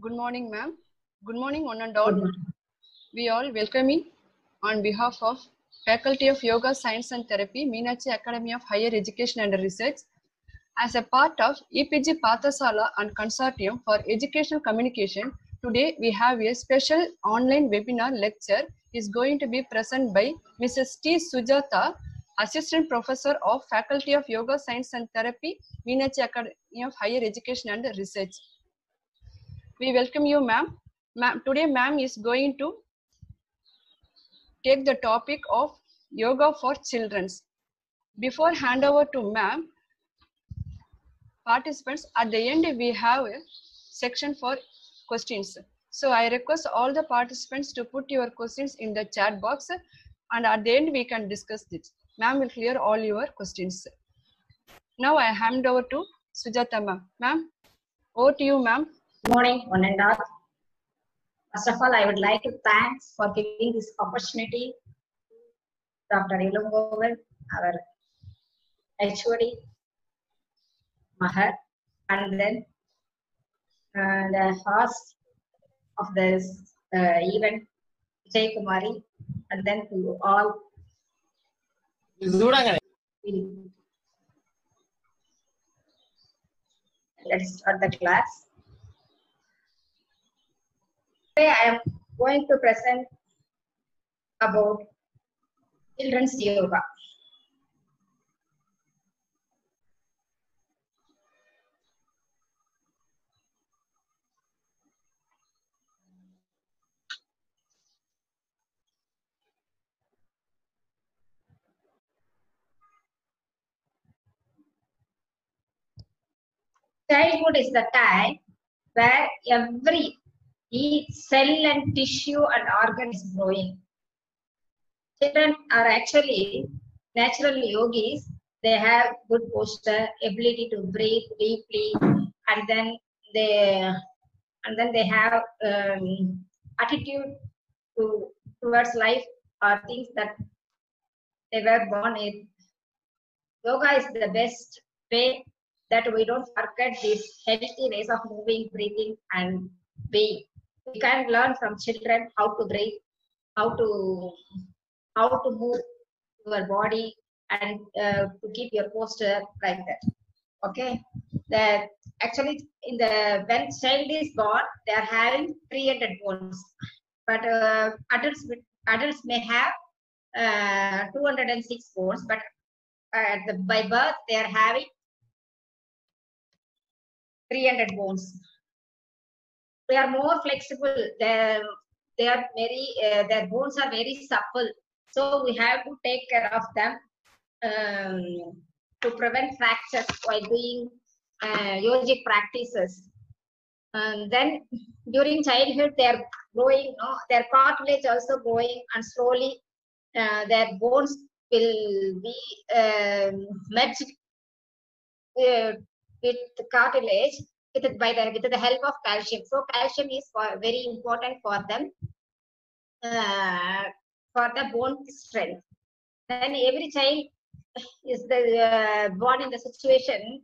Good morning, ma'am. Good morning, one and all. We all welcoming on behalf of Faculty of Yoga, Science and Therapy, Meenakshi Academy of Higher Education and Research. As a part of EPG Pathasala and Consortium for Educational Communication, today we have a special online webinar lecture is going to be present by Mrs. T. Sujatha, Assistant Professor of Faculty of Yoga, Science and Therapy, Meenakshi Academy of Higher Education and Research. We welcome you, ma'am. Ma'am, today ma'am is going to take the topic of yoga for children. Before hand over to ma'am, participants, at the end we have a section for questions. So I request all the participants to put your questions in the chat box and at the end we can discuss this. Ma'am will clear all your questions. Now I hand over to Sujatha ma'am. Ma'am, over to you ma'am. Good morning, one and all. First of all, I would like to thank for giving this opportunity Dr. Ilungovan, our HOD, Mahar, and then uh, the host of this uh, event, Jay Kumari, and then to all. Let's start the class. Today I am going to present about children's yoga. Childhood is the time where every each cell and tissue and organ is growing. Children are actually natural yogis. They have good posture, ability to breathe deeply, and then they and then they have um, attitude to towards life or things that they were born with. Yoga is the best way that we don't forget this healthy ways of moving, breathing, and being we can learn from children how to breathe how to how to move your body and uh, to keep your posture like that. Okay? That actually in the when child is born they are having 300 bones. But uh, adults adults may have uh, 206 bones but at the, by birth they are having 300 bones they are more flexible. They they are very uh, their bones are very supple. So we have to take care of them um, to prevent fractures while doing uh, yogic practices. And then during childhood they are growing no, their cartilage also growing and slowly uh, their bones will be um, merged uh, with the cartilage with by the with the help of calcium. So calcium is for, very important for them uh, for the bone strength. Then every child is the uh, born in the situation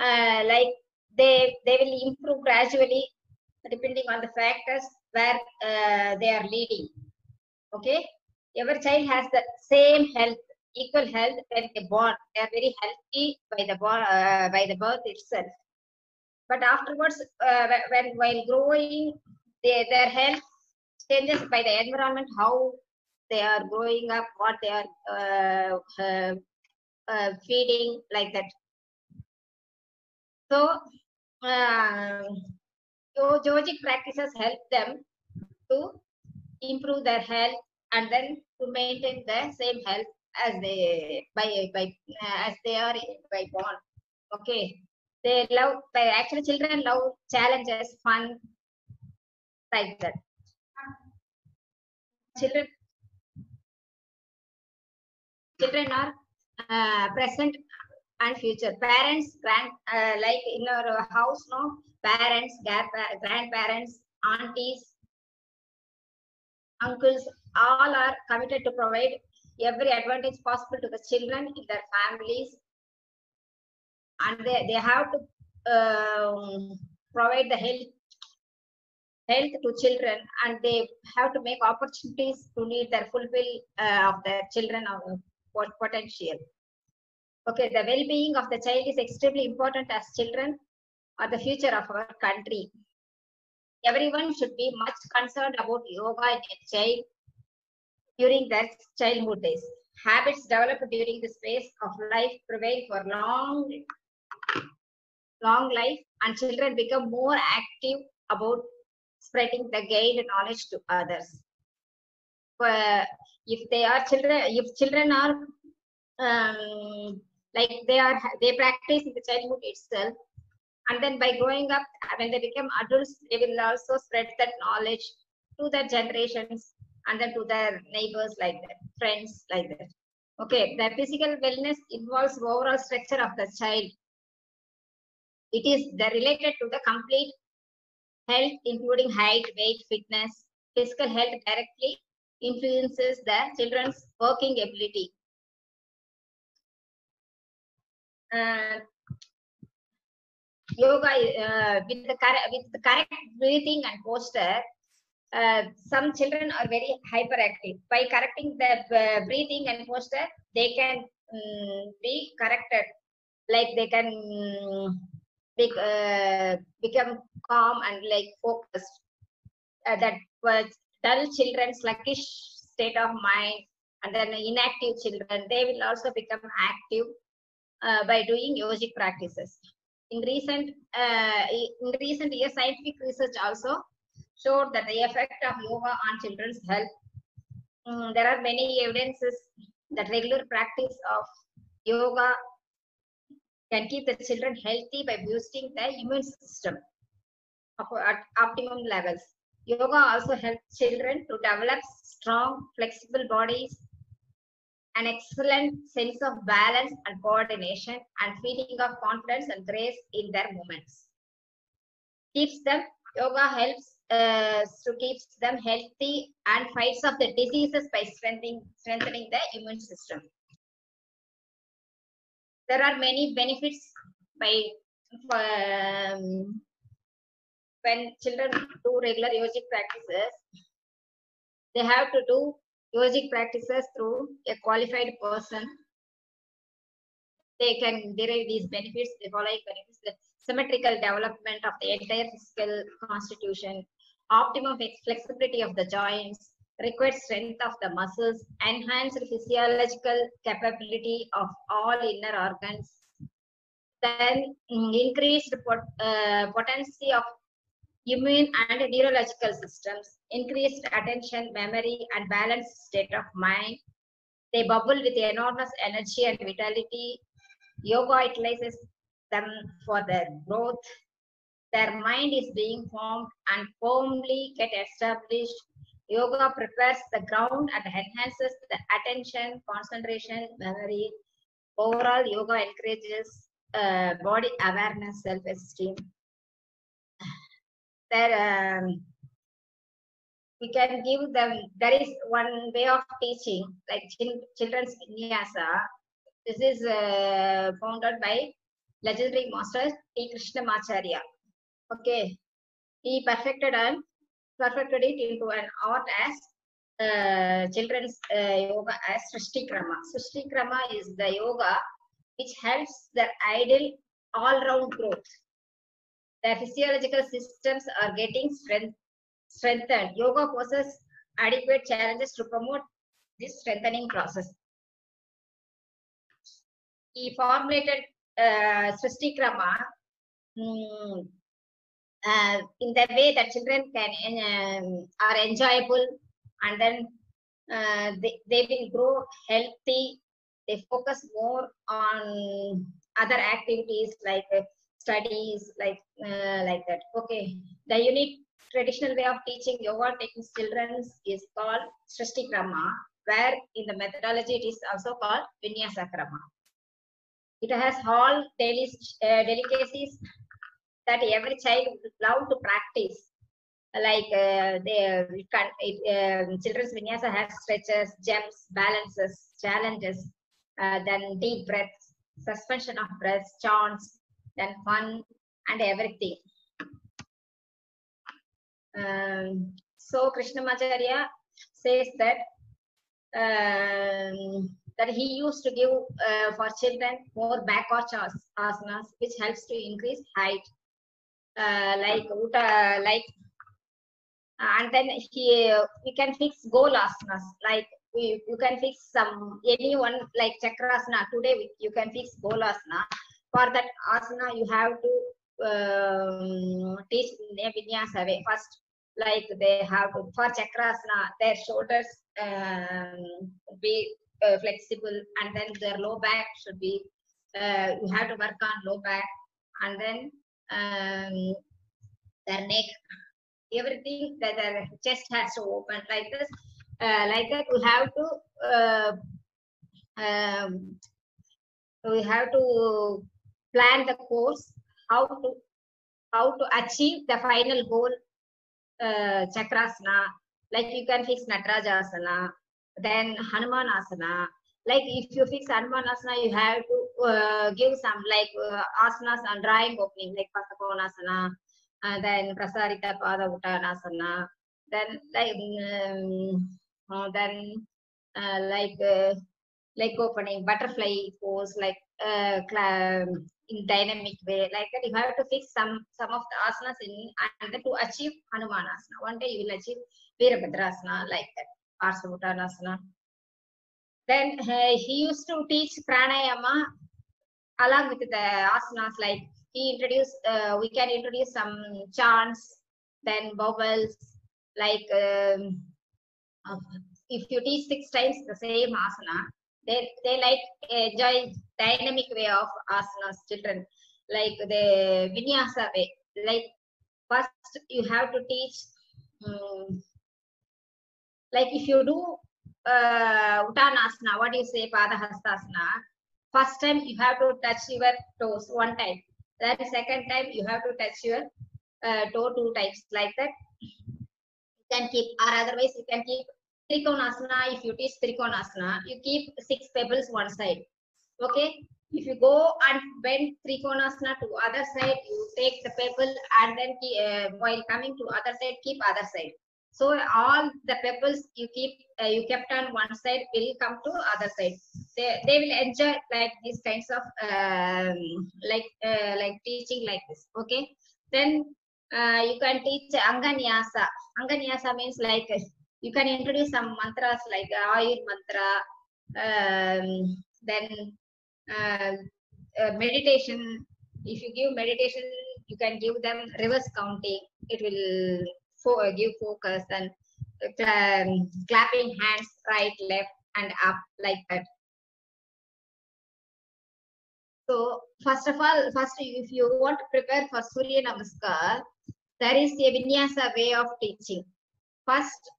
uh, like they they will improve gradually depending on the factors where they are leading. Okay, every child has the same health equal health when they born. They are very healthy by the born, by the birth itself but afterwards uh, when while growing they, their health changes by the environment how they are growing up what they are uh, uh, uh feeding like that. So yogic practices help them to improve their health and then to maintain the same health as they by by as they are by born. Okay they love actually children love challenges fun like that. Children children are uh, present and future. Parents grand uh, like in our house no? Parents grandparents aunties uncles all are committed to provide every advantage possible to the children in their families and they, they have to um, provide the health health to children and they have to make opportunities to lead their fulfill uh, of their children potential. Okay, the well-being of the child is extremely important as children are the future of our country. Everyone should be much concerned about yoga in a child during their childhood days. Habits developed during this phase of life prevail for long, long life, and children become more active about spreading the gained knowledge to others. If they are children, if children are um, like they are, they practice in the childhood itself, and then by growing up, when they become adults, they will also spread that knowledge to their generations and then to their neighbors like that, friends like that. Okay, the physical wellness involves overall structure of the child. It is the related to the complete health, including height, weight, fitness. Physical health directly influences the children's working ability. Uh, yoga uh, with the correct with the correct breathing and posture uh, some children are very hyperactive by correcting the uh, breathing and posture they can um, be corrected like they can um, uh, become calm and like focused. Uh, that was dull children sluggish state of mind and then inactive children they will also become active uh, by doing yogic practices. In recent uh, in recent years scientific research also showed that the effect of yoga on children's health. Mm, there are many evidences that regular practice of yoga can keep the children healthy by boosting their immune system at optimum levels yoga also helps children to develop strong flexible bodies an excellent sense of balance and coordination and feeling of confidence and grace in their movements. Keeps them, yoga helps uh, to keeps them healthy and fights off the diseases by strengthening, strengthening the immune system. There are many benefits by um, when children do regular yogic practices. They have to do yogic practices through a qualified person. They can derive these benefits, the following benefits, the symmetrical development of the entire physical constitution, optimum flexibility of the joints, required strength of the muscles, enhanced physiological capability of all inner organs, then increased pot- uh, potency of immune and neurological systems, increased attention, memory, and balanced state of mind. They bubble with enormous energy and vitality. Yoga utilizes them for their growth. Their mind is being formed and firmly get established. Yoga prepares the ground and enhances the attention, concentration, memory. Overall, yoga encourages uh, body awareness, self-esteem, that um, we can give them there is one way of teaching like chil- children's vinyasa. This is uh, founded by legendary master t. Krishnamacharya. Okay. He perfected and perfected it into an art as uh, children's uh, yoga as Srishti Krama. Srishti Krama is the yoga which helps the ideal all-round growth their physiological systems are getting strength, strengthened. Yoga poses adequate challenges to promote this strengthening process. He formulated uh, Srishti Krama mm, uh, in the way that children can um, are enjoyable and then uh, they, they will grow healthy. They focus more on other activities like uh, studies like uh, like that. Okay. The unique traditional way of teaching yoga techniques children is called srishti krama where in the methodology it is also called vinyasa krama. It has all daily uh, delicacies that every child would love to practice like uh, they can it, uh, children's vinyasa has stretches jumps balances challenges uh, then deep breaths suspension of breath chants then fun and everything. Um, so Krishnamacharya says that um, that he used to give uh, for children more back as- asanas, which helps to increase height, uh, like uta, like, and then he we can fix goal asanas, like we, you can fix some anyone like chakrasana. Today we, you can fix goal asana. For that asana, you have to um, teach vinyasa way first. Like they have to, for chakrasana, their shoulders um, be uh, flexible and then their low back should be uh, you have to work on low back and then um, their neck everything that their chest has to open like this uh, like that we have to uh, um, we have to plan the course how to how to achieve the final goal uh, chakrasana like you can fix natarajasana then Hanuman asana. Like if you fix Hanuman asana, you have to uh, give some like uh, asanas and drawing opening, like Pasakonasana, and then Prasarita Pada Uttanasana. Then like um, uh, then uh, like uh, leg opening, butterfly pose, like uh, cla- in dynamic way, like that. You have to fix some some of the asanas in and to achieve Hanuman asana. One day you will achieve Virabhadrasana like that. Arsavuttanasana. Then uh, he used to teach pranayama along with the asanas. Like he introduced, uh, we can introduce some chants, then vowels. Like um, if you teach six times the same asana, they they like enjoy dynamic way of asanas. Children like the vinyasa way. Like first you have to teach. Um, like if you do uh, Uttanasana, what do you say, Padahastasana? First time you have to touch your toes one time. Then second time you have to touch your uh, toe two times like that. You can keep, or otherwise you can keep Trikonasana. If you teach Trikonasana, you keep six pebbles one side. Okay. If you go and bend Trikonasana to other side, you take the pebble and then ke- uh, while coming to other side, keep other side. So all the pebbles you keep uh, you kept on one side will come to other side. They they will enjoy like these kinds of um, like uh, like teaching like this. Okay. Then uh, you can teach Anganyasa. Anganyasa means like you can introduce some mantras like Ayur mantra. Um, then uh, uh, meditation. If you give meditation, you can give them reverse counting. It will fo- uh, give focus and um, clapping hands right, left, and up like that. So first of all, first if you want to prepare for Surya Namaskar, there is a vinyasa way of teaching. First,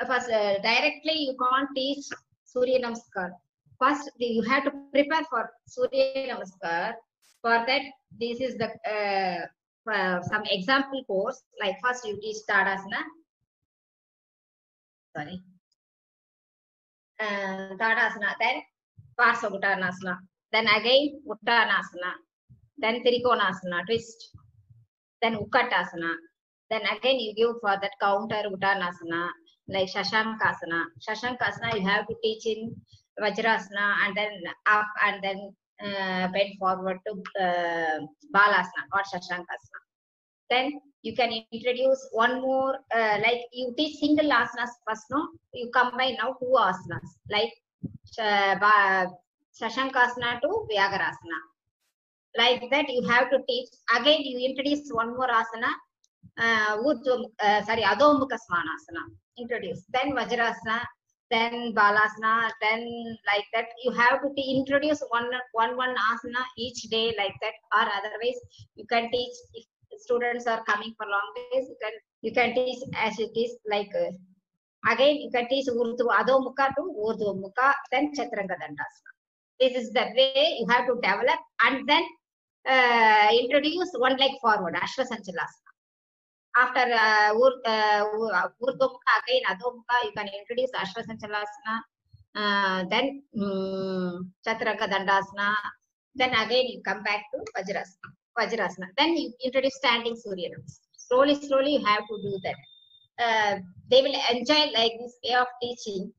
uh, first uh, directly you can't teach Surya Namaskar. First, you have to prepare for Surya Namaskar. For that, this is the uh, uh, some example course. Like first you teach Tadasana. Sorry. Uh, then Parsavuttanasana, then again Uttanasana, then Trikonasana, twist, then Ukkatasana, then again you give for that counter Uttanasana, like Shashankasana. Shashankasana you have to teach in Vajrasana and then up and then uh, bend forward to uh, Balasana or Shashankasana. Then you can introduce one more, uh, like you teach single asanas first, no? You combine now two asanas, like uh, Shashankasana to Vyagarasana. Like that, you have to teach. Again, you introduce one more asana, uh, uh, sorry, Adhomukha Svanasana. Introduce. Then Vajrasana, then Balasana, then like that. You have to introduce one, one, one asana each day like that, or otherwise you can teach if students are coming for long days. You can you can teach as it is like uh, again you can teach Urdhva Adhomukha to Urdhva Mukha, then Chaturanga Dandasana. This is the way you have to develop and then uh, introduce one leg forward, Ashwasanchalasana. After uh, Ur- uh, Ur- Urdhva Mukha, again Adhomukha, you can introduce Ashwasanchalasana, uh, then um, Chaturanga Dandasana, then again you come back to Vajrasana. Vajrasana. Then you introduce standing Surya Namaskar. Slowly, slowly you have to do that. uh, they will enjoy like this way of teaching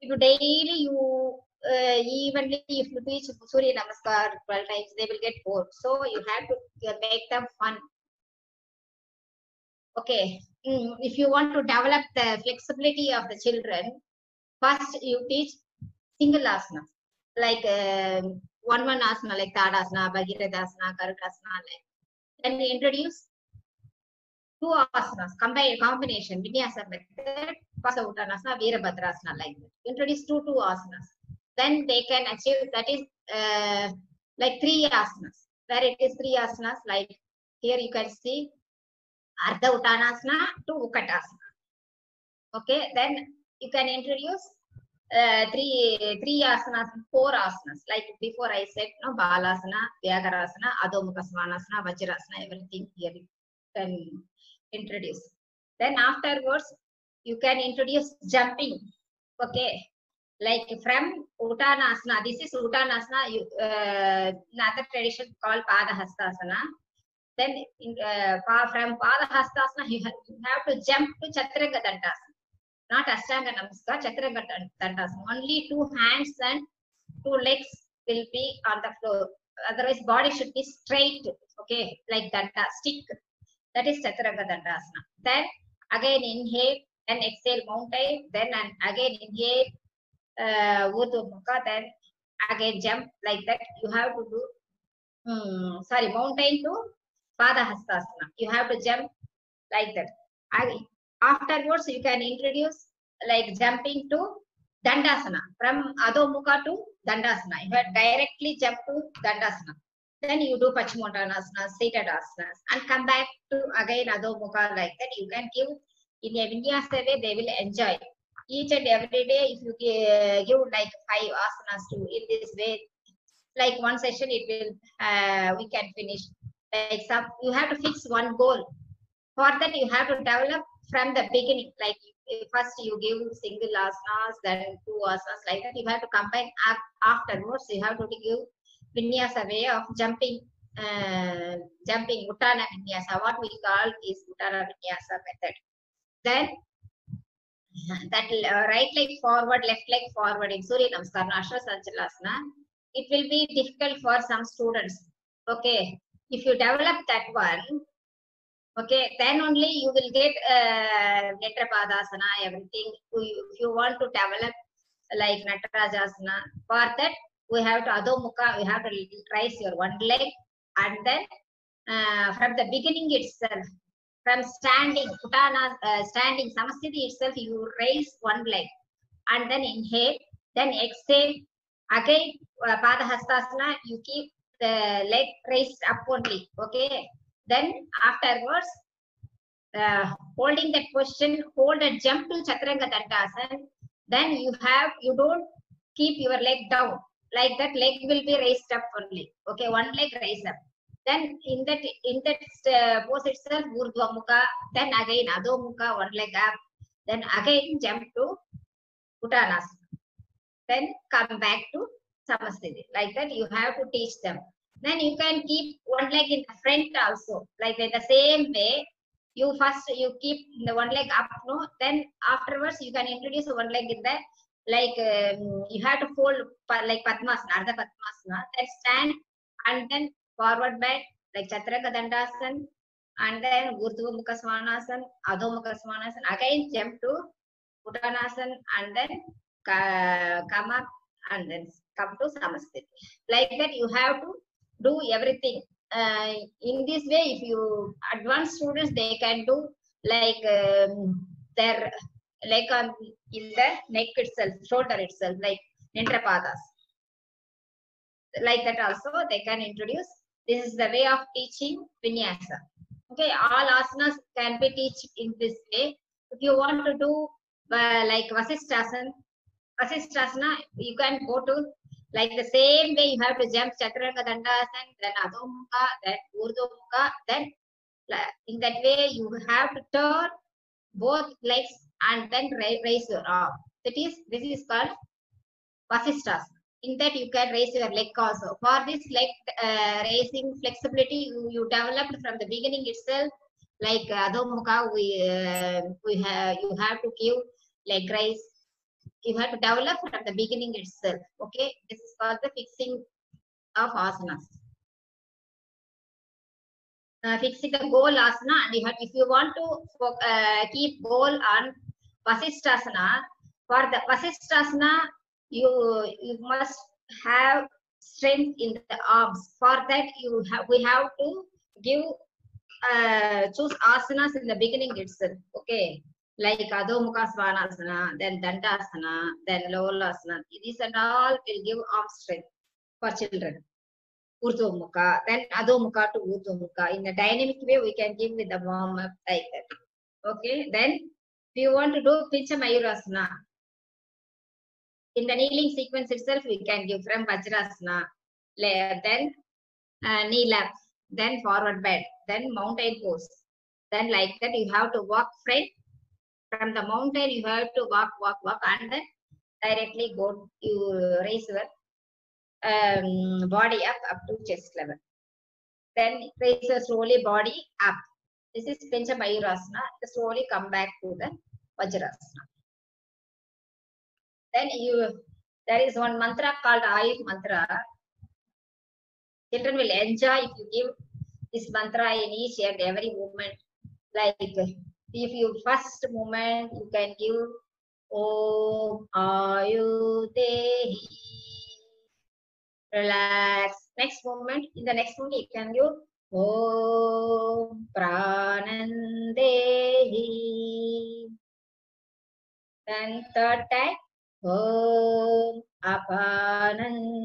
if you daily you uh, evenly if you teach surya namaskar 12 times they will get bored so you have to make them fun okay. Mm, if you want to develop the flexibility of the children first you teach single asana. Like uh, one one asana like tadasana bhagirathasana karukasana like then we introduce two asanas combine combination vinyasa method pasautanasana virabhadrasana like that introduce two two asanas. Then they can achieve that is uh, like three asanas. Where it is three asanas like here you can see ardha uttanasana to ukatasana. Okay then you can introduce uh, three three asanas four asanas. Like before i said no balasana vyaghrasana adho svanasana vajrasana everything here you can introduce. Then afterwards you can introduce jumping. Okay like from uttanasana this is uttanasana you, uh, another tradition called padahastasana then in, uh, from padahastasana you have, you have to jump to chaturanga dandasana not ashtanga namaskar chaturanga only two hands and two legs will be on the floor. Otherwise body should be straight okay like danda stick. That is chaturanga dandasana then again inhale then exhale mountain then and again inhale uh, urdhva mukha then again jump like that. You have to do hmm, sorry mountain to padahastasana you have to jump like that. Ag- afterwards you can introduce like jumping to dandasana. From adho mukha to dandasana. You have directly jump to dandasana. Then you do paschimottanasana seated asanas and come back to again adho mukha like that. You can give in a vinyasa way they will enjoy. Each and every day if you gi- give like five asanas to in this way like one session it will uh, we can finish you have to fix one goal for that you have to develop from the beginning. Like first you give single asanas then two asanas like that you have to combine af- afterwards you have to give vinyasa way of jumping uh, jumping uttana vinyasa. What we call is uttana vinyasa method. Then that uh, right leg forward left leg forward in surya namaskar ashra sanchalasana it will be difficult for some students. Okay if you develop that one okay then only you will get uh, netrapadasana everything. If you want to develop like natarajasana for that we have to adho mukha we have to raise your one leg and then uh, from the beginning itself from standing utana uh, standing samasthiti itself you raise one leg and then inhale then exhale. Again uh, padahastasana you keep the leg raised up only okay? Then afterwards uh, holding that position hold and jump to chaturanga dandasana then you have you don't keep your leg down. Like that leg will be raised up only okay? One leg raised up. Then in that in that uh, pose itself urdhva mukha then again adho mukha one leg up. Then again jump to uttanasana. Then come back to samasthiti like that you have to teach them. Then you can keep one leg in the front also. Like in the same way you first you keep the one leg up no? Then afterwards you can introduce one leg in the like um, you have to fold like padmasana ardha padmasana. Then stand and then forward bend like chaturanga dandasana and then urdhva mukha adho again jump to uttanasana and then ca- come up and then come to samasthiti like that you have to do everything. Uh, in this way if you advanced students they can do like um, their like on in the neck itself shoulder itself like nintrapadas like that also they can introduce. This is the way of teaching vinyasa. Okay all asanas can be teach in this way. If you want to do uh, like vasishtasana vasishtasana you can go to like the same way you have to jump chaturanga dandasana then Adhomukha, then urdhva mukha then in that way you have to turn both legs and then raise your arm that is this is called vasishtasana in that you can raise your leg also for this leg uh, raising flexibility you, you developed from the beginning itself Like Adho Mukha, we, uh, we have, you have to give leg raise. You have to develop from the beginning itself. Okay. This is called the fixing of asanas. Uh, fixing the goal asana and you have, if you want to uh, keep goal on Vasishtasana, for the Vasishtasana, you, you must have strength in the arms. For that, you have we have to give uh, choose asanas in the beginning itself. Okay, like Adho Svanasana, then Dandasana, then Lolasana. These and all will give arm strength for children. Urdhva Mukha, then Adho to Urdhva. In a dynamic way, we can give with the warm up like that. Okay, then if you want to do Pincha Mayurasana, in the kneeling sequence itself, we can give from Vajrasana, then uh, knee lap, then forward bend, then mountain pose. Then like that, you have to walk front. From the mountain, you have to walk, walk, walk, and then directly go, you raise your um, body up, up to chest level. Then raise your slowly body up. This is Pincha Mayurasana. Slowly come back to the Vajrasana then you there is one mantra called Ayur mantra. Children will enjoy if you give this mantra in each and every movement. Like if you first movement you can give Om Ayudehi. Relax. Next movement, in the next movement you can give Om Pranandehi. Then third time Om Apanandehi.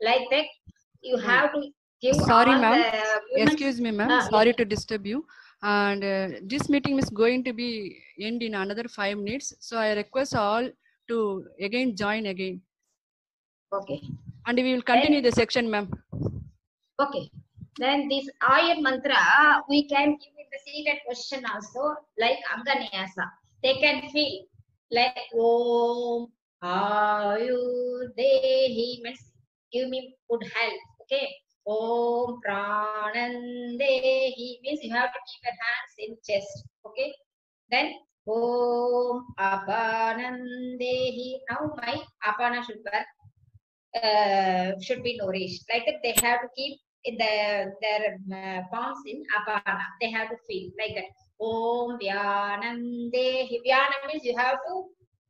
Like that, you have to give Sorry, ma'am. Excuse me, ma'am. Ah, yes. Sorry to disturb you. And uh, this meeting is going to be end in another five minutes. So I request all to again join again. Okay. And we will continue the section, ma'am. Okay. Then this Ayur mantra, we can give in the seated question also, like Anganayasa. They can feel like Om Ayudehi means give me good health. Okay. Om Pranandehi means you have to keep your hands in chest. Okay. Then Om Apanandehi. Now my Apana should work uh, should be nourished. Like that, they have to keep in the their uh, palms in apana. They have to feel like that. Om Vyanam Dehi. Means you have to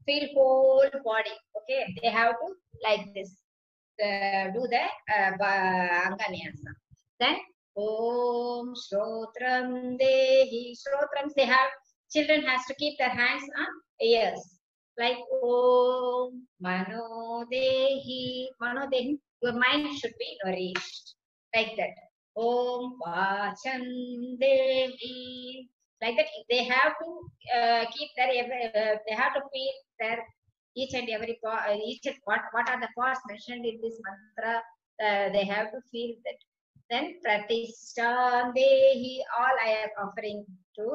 feel whole body. Okay, they have to like this. Do the uh, ba- Then Om Shrotram Dehi. Shrotrams they have children has to keep their hands on ears like Om Mano Dehi. Mano Dehi, your mind should be nourished. Like that. Om Vacham Dehi. Like that, they have to uh, keep their, uh, they have to feel their each and every uh, each and what, what are the parts mentioned in this mantra, uh, they have to feel that. Then Pratishthan Dehi, all I am offering to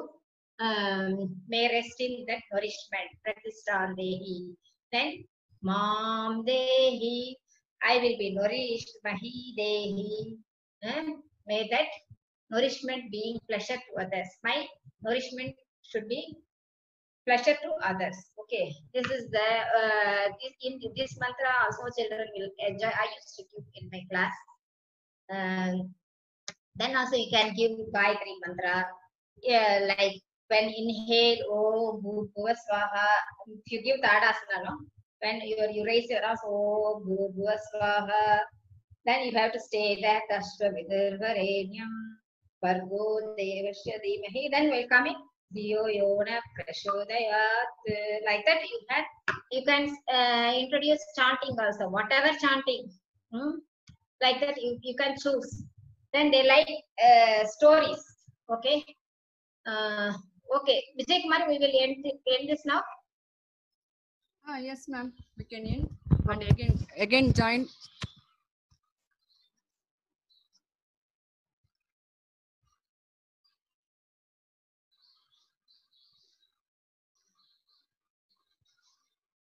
um, may rest in that nourishment. Pratishthan Dehi. Then Mam Dehi, I will be nourished. Mahi Dehi. Eh, May that nourishment being pleasure to others. My nourishment should be pleasure to others. Okay, this is the uh, this, in this mantra also children will enjoy. I used to give in my class. Um, then also you can give Gayatri mantra. Yeah, like when inhale, oh, bhu, bhuva, swaha. If you give that Tadasana, no? when you, you raise your arms, oh, bhu, bhuva, swaha. Then you have to stay there. Tashva vidurvarenyam. Vargo devasya dhimahi. Then. Diyo yona prashodayat. Like that, you can you can uh, introduce chanting also. Whatever chanting, hmm? like that, you, you can choose. Then they like uh, stories. Okay. Uh, okay, Vijay Kumar, we will end, end this now. Ah, yes, ma'am. We can end. And again, again join